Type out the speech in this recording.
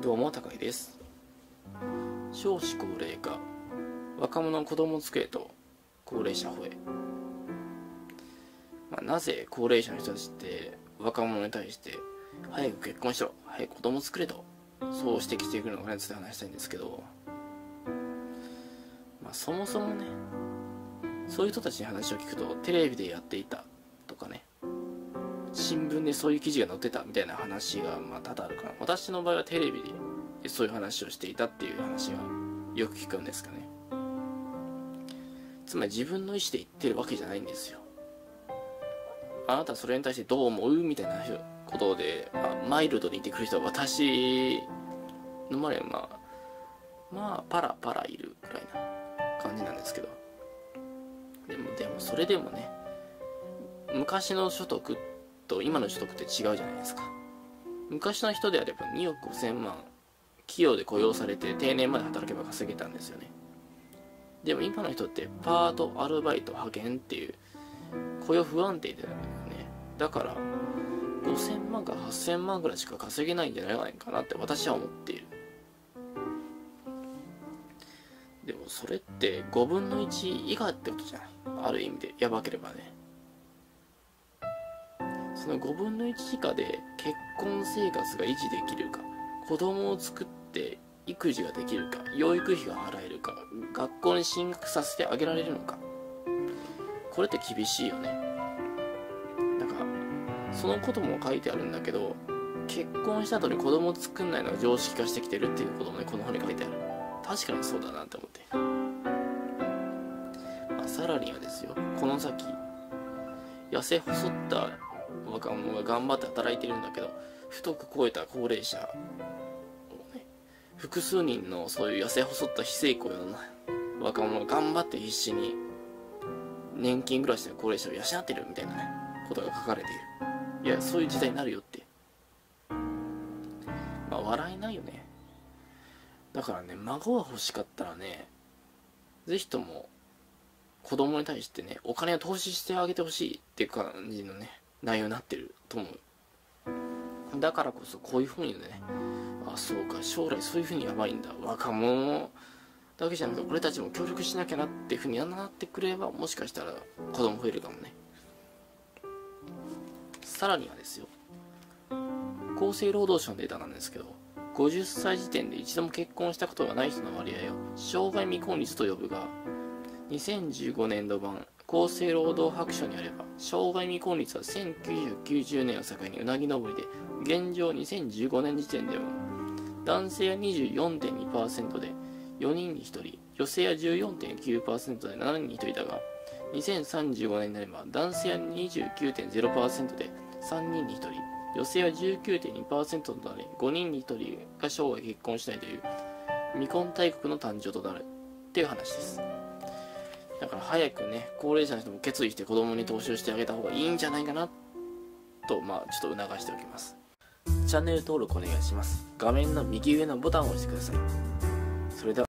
どうも高井です。少子高齢化。若者子供を作れと高齢者増え、まあ、なぜ高齢者の人たちって若者に対して早く結婚しろ早く子供作れとそう指摘してくるのかねつって話したいんですけど。まあそもそもねそういう人たちに話を聞くとテレビでやっていたとかね新聞でそういう記事が載ってたみたいな話がまあ多々あるから私の場合はテレビでそういう話をしていたっていう話がよく聞くんですかね。つまり自分の意思で言ってるわけじゃないんですよ。あなたそれに対してどう思うみたいなことで、まあ、マイルドに言ってくる人は私の周りはまあまあパラパラいるくらいな感じなんですけど。でもでもそれでもね昔の所得と今の所得って違うじゃないですか。昔の人であれば2億5000万企業で雇用されて定年まで働けば稼げたんですよね。でも今の人ってパートアルバイト派遣っていう雇用不安定でだよね。だから5000万から8000万ぐらいしか稼げないんじゃないかなって私は思っている。でもそれって5分の1以下ってことじゃない？ある意味でやばければね。その5分の1以下で結婚生活が維持できるか子供を作って育児ができるか養育費が払えるか学校に進学させてあげられるのか。これって厳しいよね。だかそのことも書いてあるんだけど結婚した後に子供を作んないのが常識化してきてるっていうこともねこの本に書いてある。確かにそうだなって思って、まあ、さらにはですよ。この先痩せ細った若者が頑張って働いてるんだけど太く超えた高齢者をね複数人のそういう痩せ細った非正規の若者が頑張って必死に年金暮らしの高齢者を養ってるみたいなねことが書かれている。いやそういう時代になるよって。まあ笑えないよね。だからね孫が欲しかったらね是非とも子供に対してねお金を投資してあげてほしいっていう感じのね内容になってると思う。だからこそこういうふうにねあそうか将来そういうふうにやばいんだ。若者だけじゃなくて俺たちも協力しなきゃなっていうふうになってくればもしかしたら子供増えるかもね。さらにはですよ厚生労働省のデータなんですけど50歳時点で一度も結婚したことがない人の割合を障害未婚率と呼ぶが2015年度版厚生労働白書にあれば障害未婚率は1990年を境にうなぎ登りで現状2015年時点では男性は24.2%で4人に1人女性は14.9%で7人に1人だが2035年になれば男性は29.0%で3人に1人女性は19.2%となり5人に1人が生涯結婚しないという未婚大国の誕生となるっていう話です。だから早くね高齢者の人も決意して子供に投資をしてあげた方がいいんじゃないかなとまあちょっと促しておきます。チャンネル登録お願いします。画面の右上のボタンを押してください。それでは。